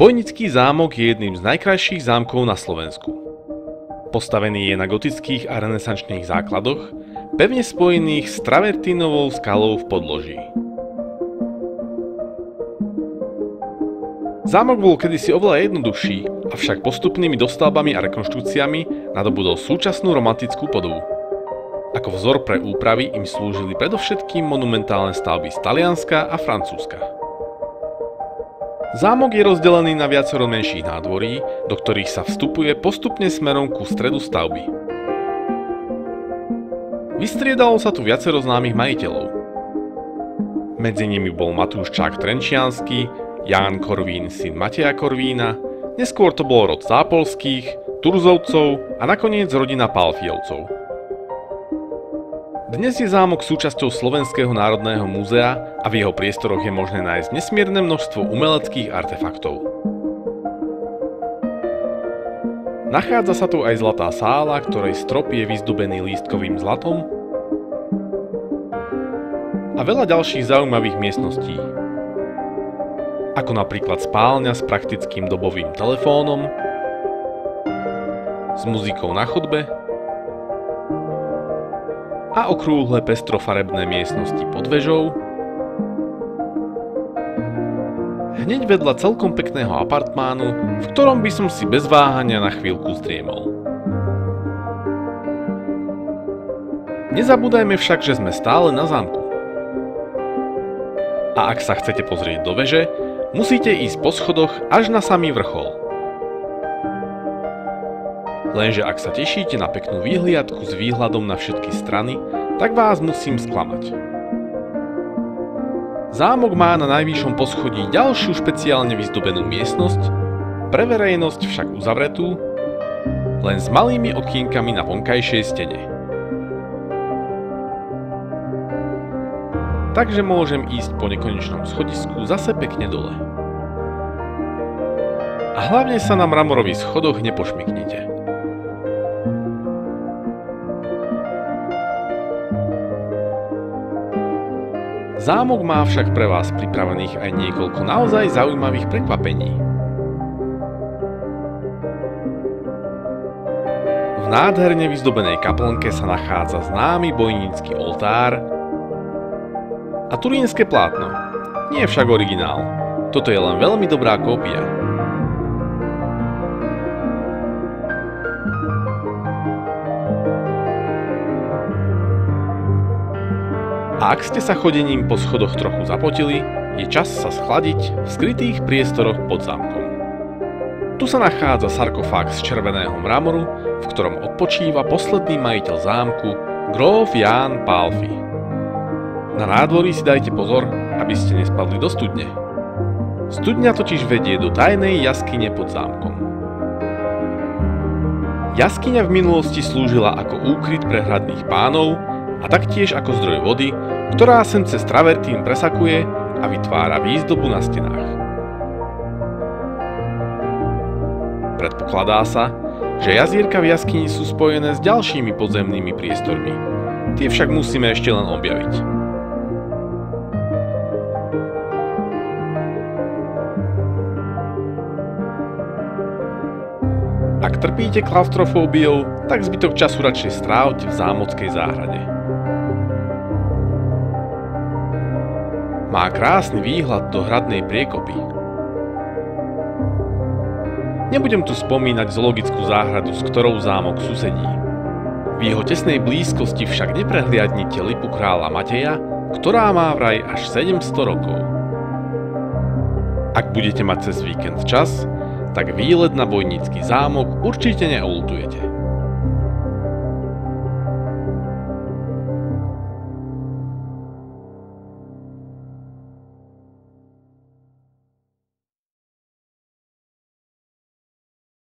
Bojnický zámok je jedným z najkrajších zámkov na Slovensku. Postavený je na gotických a renesančných základoch, pevne spojených s travertínovou skalou v podloží. Zámok bol kedysi oveľa jednoduchší, avšak postupnými dostavbami a rekonštrukciami nadobudol súčasnú romantickú podobu. Ako vzor pre úpravy im slúžili predovšetkým monumentálne stavby z Talianska a Francúzska. Zámok je rozdelený na viacero menších nádvorí, do ktorých sa vstupuje postupne smerom ku stredu stavby. Vystriedalo sa tu viacero známych majiteľov. Medzi nimi bol Matúš Čák Trenčiansky, Ján Korvín syn Mateja Korvína, neskôr to bol rod Zápolských, Turzovcov a nakoniec rodina Palfiovcov. Dnes je zámok súčasťou Slovenského národného múzea a v jeho priestoroch je možné nájsť nesmierne množstvo umeleckých artefaktov. Nachádza sa tu aj zlatá sála, ktorej strop je vyzdobený lístkovým zlatom a veľa ďalších zaujímavých miestností, ako napríklad spálňa s praktickým dobovým telefónom, s muzikou na chodbe a okrúhle pestrofarebné miestnosti pod vežou, hneď vedľa celkom pekného apartmánu, v ktorom by som si bez váhania na chvíľku zdriemol. Nezabúdajme však, že sme stále na zámku. A ak sa chcete pozrieť do veže, musíte ísť po schodoch až na samý vrchol. Lenže ak sa tešíte na peknú výhliadku s výhľadom na všetky strany, tak vás musím sklamať. Zámok má na najvyššom poschodí ďalšiu špeciálne vyzdobenú miestnosť, pre verejnosť však uzavretú, len s malými okienkami na vonkajšej stene. Takže môžem ísť po nekonečnom schodisku zase pekne dole. A hlavne sa na mramorových schodoch nepošmiknite. Zámok má však pre vás pripravených aj niekoľko naozaj zaujímavých prekvapení. V nádherne vyzdobenej kaplnke sa nachádza známy bojnícky oltár a turínske plátno. Nie však originál. Toto je len veľmi dobrá kópia. A ak ste sa chodením po schodoch trochu zapotili, je čas sa schladiť v skrytých priestoroch pod zámkom. Tu sa nachádza sarkofág z červeného mramoru, v ktorom odpočíva posledný majiteľ zámku, gróf Ján Pálfi. Na nádvorí si dajte pozor, aby ste nespadli do studne. Studňa totiž vedie do tajnej jaskyne pod zámkom. Jaskyňa v minulosti slúžila ako úkryt pre hradných pánov a taktiež ako zdroj vody, ktorá sem cez travertín presakuje a vytvára výzdobu na stenách. Predpokladá sa, že jazierka v jaskyni sú spojené s ďalšími podzemnými priestormi. Tie však musíme ešte len objaviť. Ak trpíte klaustrofóbiou, tak zbytok času radšej strávte v zámockej záhrade. Má krásny výhľad do hradnej priekopy. Nebudem tu spomínať zoologickú záhradu, s ktorou zámok susedí. V jeho tesnej blízkosti však neprehliadnite lipu kráľa Mateja, ktorá má vraj až 700 rokov. Ak budete mať cez víkend čas, tak výlet na Bojnícky zámok určite neultujete.